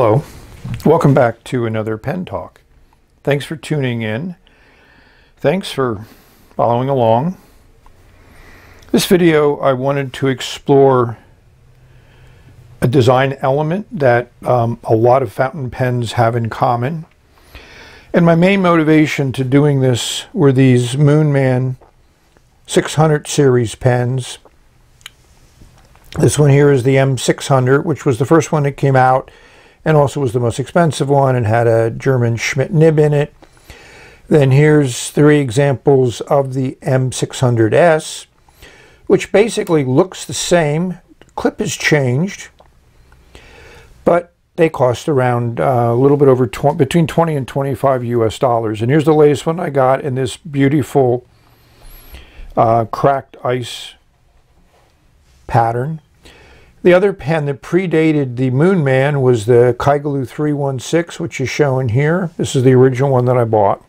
Hello, welcome back to another Pen Talk. Thanks for tuning in. Thanks for following along. This video I wanted to explore a design element that um, a lot of fountain pens have in common. And my main motivation to doing this were these Moonman 600 series pens. This one here is the M600, which was the first one that came out and also was the most expensive one and had a German Schmidt nib in it. Then here's three examples of the M600S, which basically looks the same. Clip is changed, but they cost around uh, a little bit over tw between 20 and 25 US dollars. And here's the latest one I got in this beautiful uh, cracked ice pattern. The other pen that predated the Moonman was the Kaigelu 316, which is shown here. This is the original one that I bought.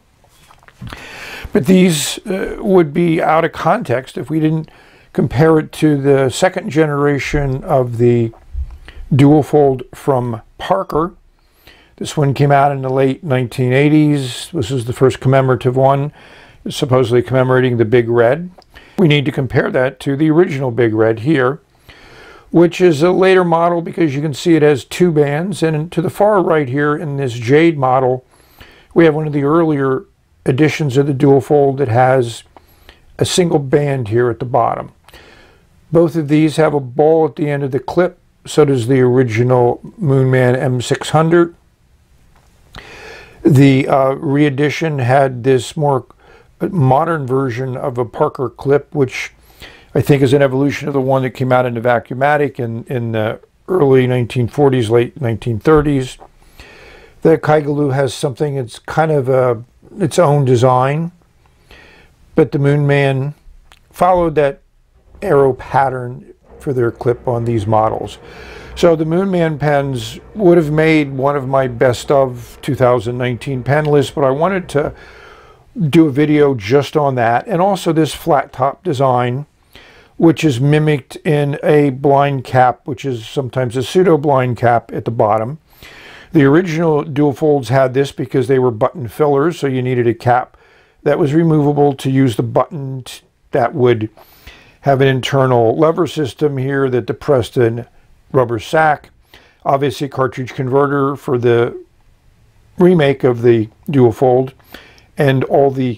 But these uh, would be out of context if we didn't compare it to the second generation of the Duofold from Parker. This one came out in the late 1980s. This is the first commemorative one, supposedly commemorating the Big Red. We need to compare that to the original Big Red here which is a later model because you can see it has two bands. And to the far right here in this Jade model, we have one of the earlier editions of the Duofold that has a single band here at the bottom. Both of these have a ball at the end of the clip. So does the original Moonman M600. The uh, re-edition had this more modern version of a Parker clip, which I think is an evolution of the one that came out in the Vacuumatic in, in the early 1940s, late 1930s. The Kaigelu has something, it's kind of a, its own design, but the Moonman followed that arrow pattern for their clip on these models. So the Moonman pens would have made one of my best of 2019 pen lists, but I wanted to do a video just on that. And also this flat top design which is mimicked in a blind cap, which is sometimes a pseudo blind cap at the bottom. The original dual folds had this because they were button fillers, so you needed a cap that was removable to use the button that would have an internal lever system here that depressed a rubber sack. Obviously cartridge converter for the remake of the Duofold and all the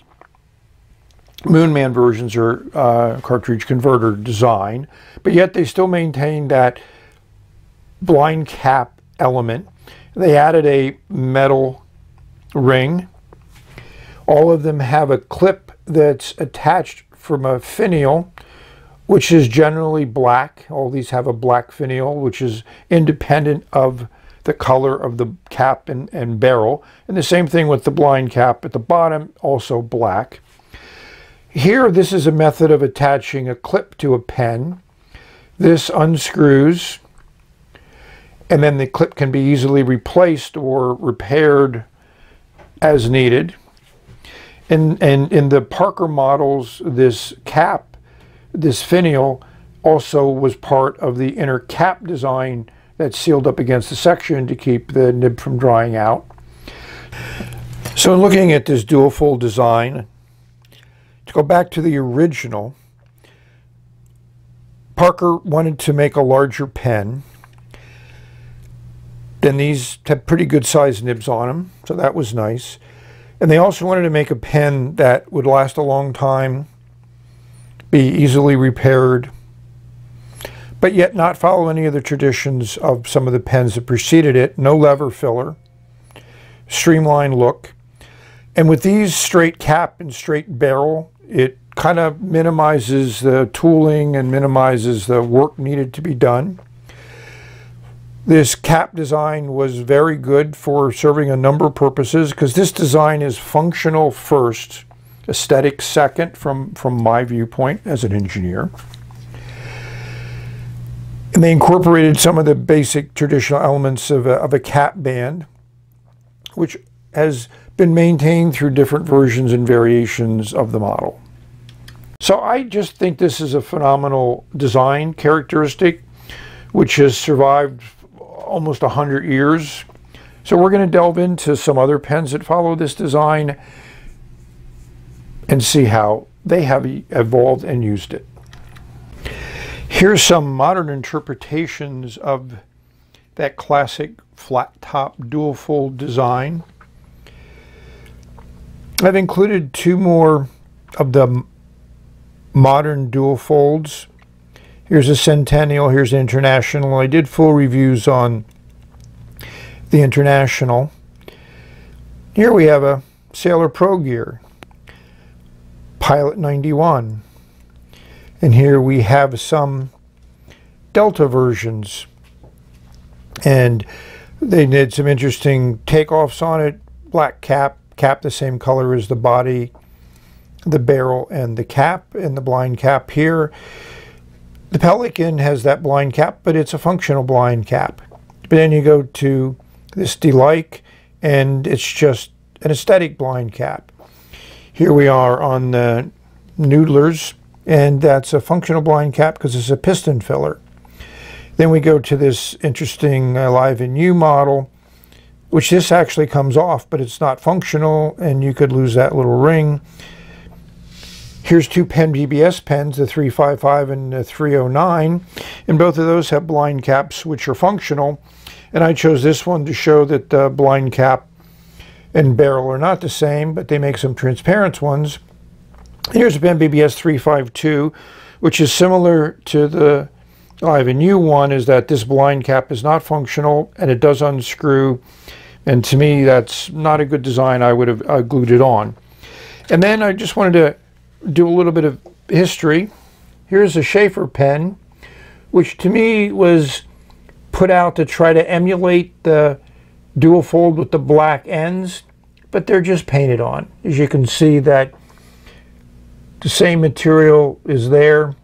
Moonman versions are uh, cartridge converter design, but yet they still maintain that blind cap element. They added a metal ring. All of them have a clip that's attached from a finial, which is generally black. All these have a black finial, which is independent of the color of the cap and, and barrel. And the same thing with the blind cap at the bottom, also black. Here, this is a method of attaching a clip to a pen. This unscrews, and then the clip can be easily replaced or repaired as needed. And, and in the Parker models, this cap, this finial, also was part of the inner cap design that sealed up against the section to keep the nib from drying out. So looking at this Duofold design, to go back to the original, Parker wanted to make a larger pen. Then these had pretty good size nibs on them, so that was nice. And they also wanted to make a pen that would last a long time, be easily repaired, but yet not follow any of the traditions of some of the pens that preceded it. No lever filler, streamlined look. And with these straight cap and straight barrel, it kind of minimizes the tooling and minimizes the work needed to be done. This cap design was very good for serving a number of purposes because this design is functional first, aesthetic second from, from my viewpoint as an engineer. And they incorporated some of the basic traditional elements of a, of a cap band, which has been maintained through different versions and variations of the model. So I just think this is a phenomenal design characteristic which has survived almost 100 years. So we're going to delve into some other pens that follow this design and see how they have evolved and used it. Here's some modern interpretations of that classic flat top Duofold design. I've included two more of the modern dual folds. Here's a Centennial, here's an International. I did full reviews on the International. Here we have a Sailor Pro Gear, Pilot 91. And here we have some Delta versions. And they did some interesting takeoffs on it. Black cap, cap the same color as the body, the barrel, and the cap, and the blind cap here. The Pelikan has that blind cap, but it's a functional blind cap. But then you go to this Delike, and it's just an aesthetic blind cap. Here we are on the Noodler's, and that's a functional blind cap because it's a piston filler. Then we go to this interesting uh, Live in You model, which this actually comes off, but it's not functional, and you could lose that little ring. Here's two Pen BBS pens, the 355 and the 309, and both of those have blind caps which are functional. And I chose this one to show that the blind cap and barrel are not the same, but they make some transparent ones. Here's a Pen BBS 352, which is similar to the in You one, is that this blind cap is not functional and it does unscrew. And to me, that's not a good design. I would have uh, glued it on. And then I just wanted to do a little bit of history. Here's a Sheaffer pen, which to me was put out to try to emulate the Duofold with the black ends, but they're just painted on. As you can see that the same material is there.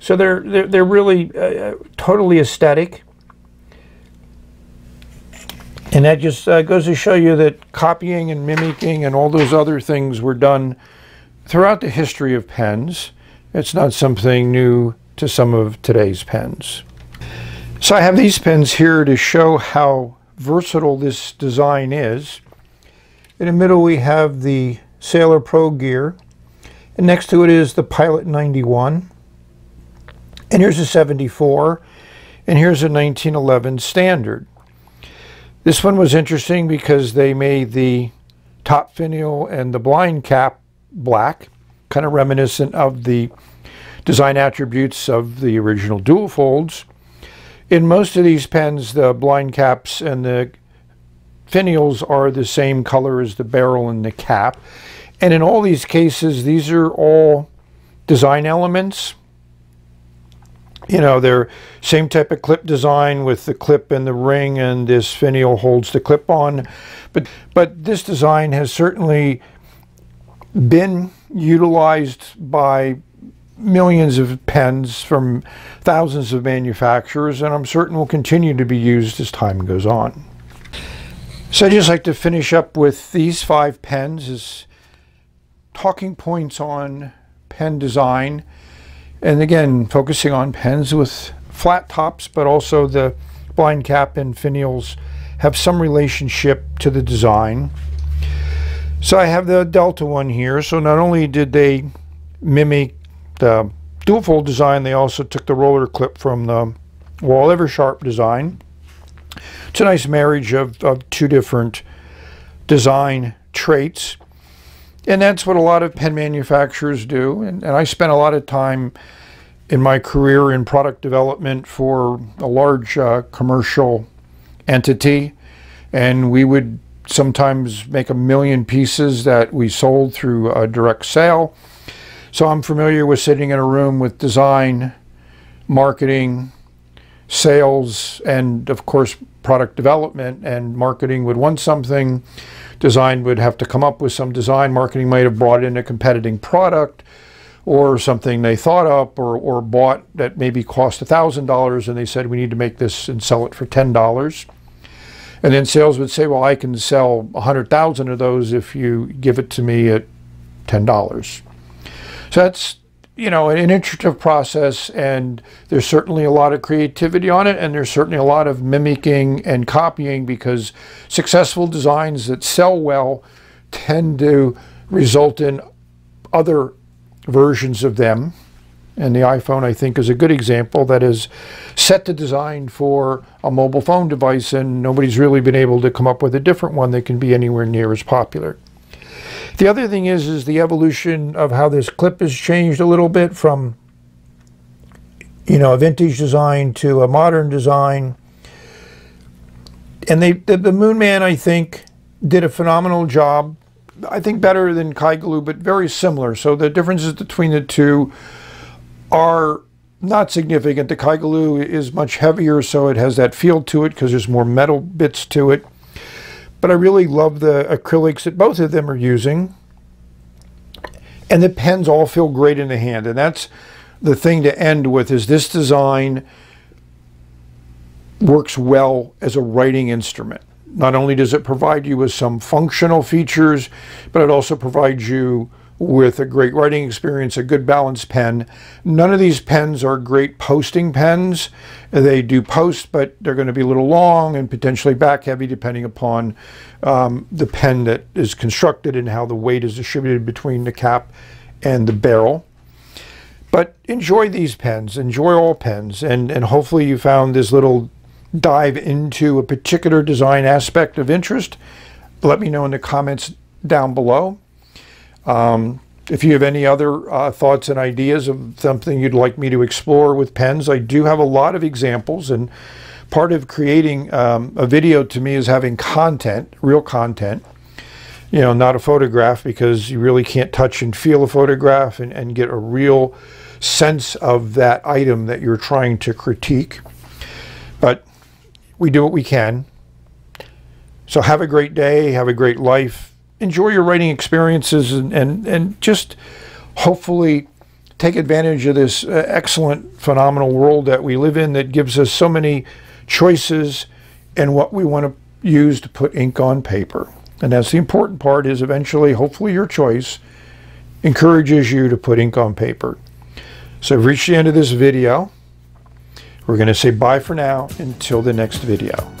So they're, they're, they're really uh, totally aesthetic. And that just uh, goes to show you that copying and mimicking and all those other things were done throughout the history of pens. It's not something new to some of today's pens. So I have these pens here to show how versatile this design is. In the middle we have the Sailor Pro gear. And next to it is the Pilot 91. And here's a 74. And here's a 1911 Standard. This one was interesting because they made the top finial and the blind cap black, kind of reminiscent of the design attributes of the original dual folds. In most of these pens, the blind caps and the finials are the same color as the barrel and the cap. And in all these cases, these are all design elements. You know, they're same type of clip design with the clip and the ring and this finial holds the clip on. But, but this design has certainly been utilized by millions of pens from thousands of manufacturers, and I'm certain will continue to be used as time goes on. So I'd just like to finish up with these five pens as talking points on pen design. And again, focusing on pens with flat tops, but also the blind cap and finials have some relationship to the design. So I have the Delta one here. So not only did they mimic the Duofold design, they also took the roller clip from the Wahl Eversharp design. It's a nice marriage of, of two different design traits. And that's what a lot of pen manufacturers do. And, and I spent a lot of time in my career in product development for a large uh, commercial entity. And we would sometimes make a million pieces that we sold through a direct sale. So I'm familiar with sitting in a room with design, marketing, sales, and of course product development. And marketing would want something, design would have to come up with some design. Marketing might have brought in a competing product or something they thought up or, or bought that maybe cost $1,000 and they said we need to make this and sell it for $10. And then sales would say, well, I can sell 100,000 of those if you give it to me at $10. So that's you know, an iterative process, and there's certainly a lot of creativity on it, and there's certainly a lot of mimicking and copying because successful designs that sell well tend to result in other versions of them. And the iPhone, I think, is a good example that is set to design for a mobile phone device, and nobody's really been able to come up with a different one that can be anywhere near as popular. The other thing is, is the evolution of how this clip has changed a little bit from, you know, a vintage design to a modern design. And they, the, the Moonman, I think, did a phenomenal job. I think better than Kaigelu, but very similar. So the differences between the two are not significant. The Kaigelu is much heavier, so it has that feel to it because there's more metal bits to it. But I really love the acrylics that both of them are using. And the pens all feel great in the hand. And that's the thing to end with is this design works well as a writing instrument. Not only does it provide you with some functional features, but it also provides you with a great writing experience, a good balanced pen. None of these pens are great posting pens. They do post, but they're going to be a little long and potentially back heavy depending upon um, the pen that is constructed and how the weight is distributed between the cap and the barrel. But enjoy these pens, enjoy all pens, and, and hopefully you found this little dive into a particular design aspect of interest. Let me know in the comments down below. Um, if you have any other uh, thoughts and ideas of something you'd like me to explore with pens, I do have a lot of examples. And part of creating um, a video to me is having content, real content, you know, not a photograph because you really can't touch and feel a photograph and, and get a real sense of that item that you're trying to critique. But we do what we can. So have a great day, have a great life enjoy your writing experiences and, and, and just hopefully take advantage of this uh, excellent, phenomenal world that we live in that gives us so many choices and what we want to use to put ink on paper. And that's the important part is eventually, hopefully your choice encourages you to put ink on paper. So I've reached the end of this video. We're going to say bye for now until the next video.